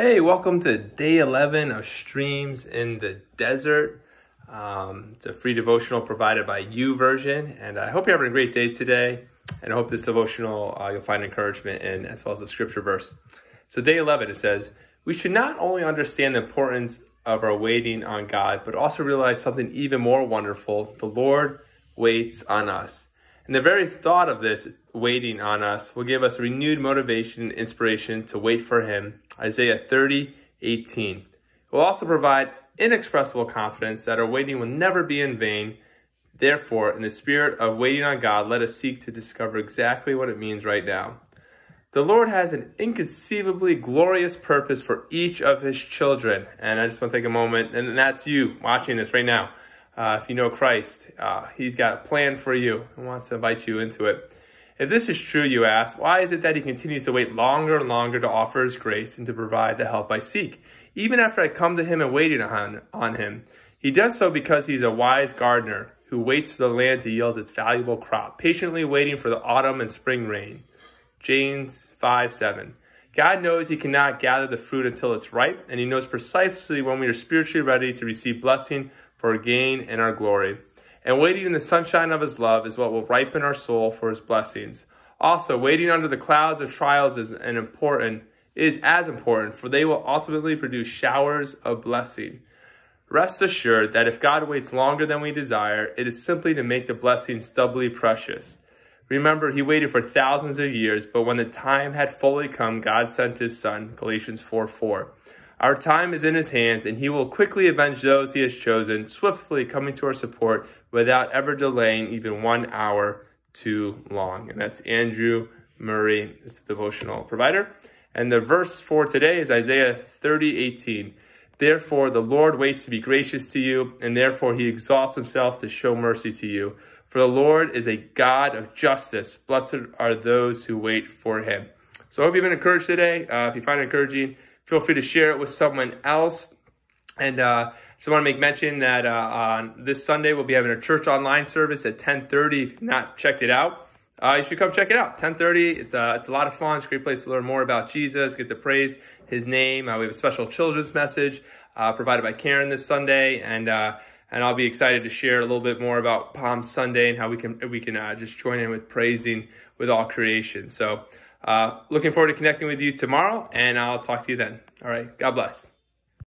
Hey, welcome to day 11 of Streams in the Desert. Um, it's a free devotional provided by YouVersion, and I hope you're having a great day today. And I hope this devotional uh, you'll find encouragement in, as well as the scripture verse. So, day 11, it says, We should not only understand the importance of our waiting on God, but also realize something even more wonderful. The Lord waits on us. And the very thought of this waiting on us will give us renewed motivation and inspiration to wait for Him. Isaiah 30, 18. It will also provide inexpressible confidence that our waiting will never be in vain. Therefore, in the spirit of waiting on God, let us seek to discover exactly what it means right now. The Lord has an inconceivably glorious purpose for each of His children. And I just want to take a moment, and that's you watching this right now. Uh, if you know Christ, uh, He's got a plan for you and wants to invite you into it. If this is true, you ask, why is it that He continues to wait longer and longer to offer His grace and to provide the help I seek? Even after I come to Him and waiting on, on Him, He does so because He's a wise gardener who waits for the land to yield its valuable crop, patiently waiting for the autumn and spring rain. James 5 7. God knows He cannot gather the fruit until it's ripe, and He knows precisely when we are spiritually ready to receive blessing for our gain and our glory. And waiting in the sunshine of his love is what will ripen our soul for his blessings. Also, waiting under the clouds of trials is an important is as important, for they will ultimately produce showers of blessing. Rest assured that if God waits longer than we desire, it is simply to make the blessings doubly precious. Remember, he waited for thousands of years, but when the time had fully come, God sent his son, Galatians 4 4. Our time is in his hands, and he will quickly avenge those he has chosen, swiftly coming to our support without ever delaying even one hour too long. And that's Andrew Murray, this devotional provider. And the verse for today is Isaiah 30, 18. Therefore, the Lord waits to be gracious to you, and therefore he exalts himself to show mercy to you. For the Lord is a God of justice. Blessed are those who wait for him. So I hope you've been encouraged today. Uh, if you find it encouraging, feel free to share it with someone else. And uh, just want to make mention that uh, on this Sunday we'll be having a church online service at 10:30. If you've not checked it out, uh, you should come check it out. 10:30. It's uh, it's a lot of fun. It's a great place to learn more about Jesus, get to praise His name. Uh, we have a special children's message uh, provided by Karen this Sunday, and uh, and I'll be excited to share a little bit more about Palm Sunday and how we can we can uh, just join in with praising with all creation. So. Uh, looking forward to connecting with you tomorrow, and I'll talk to you then. All right. God bless.